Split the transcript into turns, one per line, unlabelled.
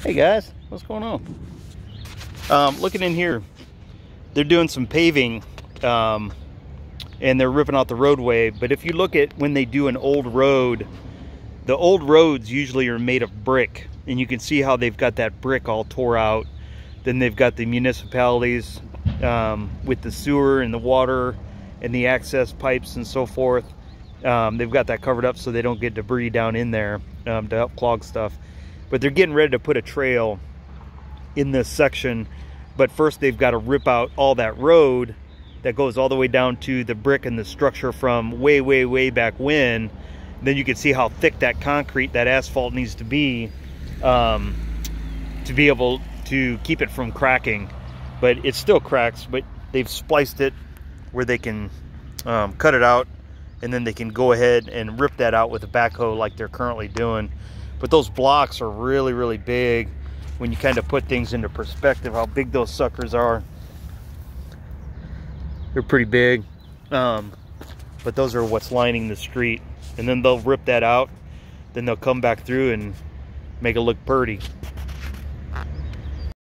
Hey guys, what's going on? Um, looking in here, they're doing some paving um, and they're ripping out the roadway. But if you look at when they do an old road, the old roads usually are made of brick and you can see how they've got that brick all tore out. Then they've got the municipalities um, with the sewer and the water and the access pipes and so forth. Um, they've got that covered up so they don't get debris down in there um, to help clog stuff. But they're getting ready to put a trail in this section. But first they've got to rip out all that road that goes all the way down to the brick and the structure from way, way, way back when. Then you can see how thick that concrete, that asphalt needs to be um, to be able to keep it from cracking. But it still cracks, but they've spliced it where they can um, cut it out and then they can go ahead and rip that out with a backhoe like they're currently doing. But those blocks are really, really big when you kind of put things into perspective, how big those suckers are. They're pretty big. Um, but those are what's lining the street. And then they'll rip that out. Then they'll come back through and make it look pretty.